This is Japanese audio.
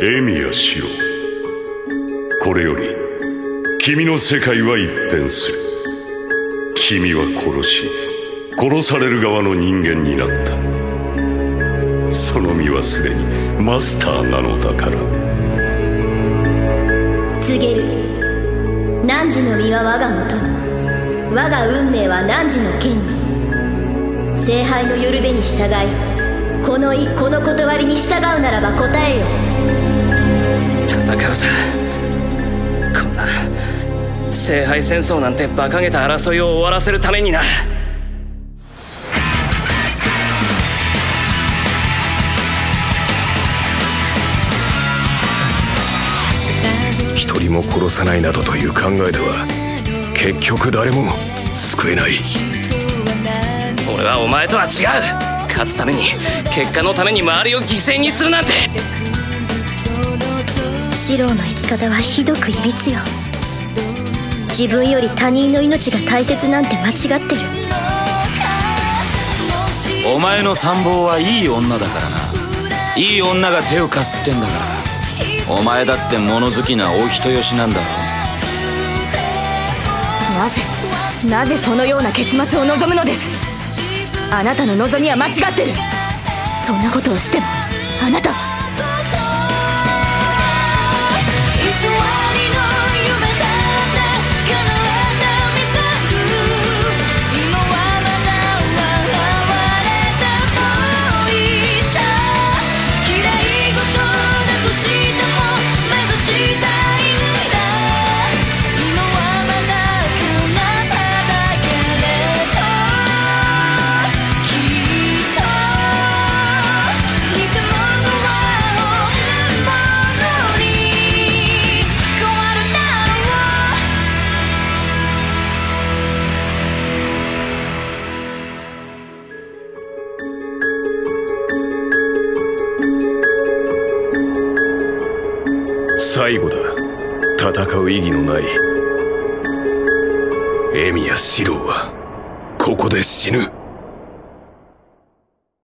エミヤシロこれより君の世界は一変する。君は殺し殺される側の人間になった。その身はすでにマスターなのだから。告げる。汝の身は我がもとに。我が運命は汝の剣に。聖杯の夜べに従いこの意この断りに従うならば答えよ。戦うさ。こんな聖杯戦争なんて馬鹿げた争いを終わらせるためにな。一人も殺さないなどという考えでは結局誰も救えない。俺はお前とは違う勝つために結果のために周りを犠牲にするなんて。四郎の生き方はひどくいびつよ。自分より他人の命が大切なんて間違ってる。お前の参謀はいい女だからな。いい女が手をかすってんだから。お前だって物好きなお人よしなんだろなぜなぜそのような結末を望むのです？あなたの望みは間違ってる。そんなことをしても。最後だ。戦う意義のない。エミやシローはここで死ぬ。